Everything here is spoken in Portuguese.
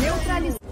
Neutralizar.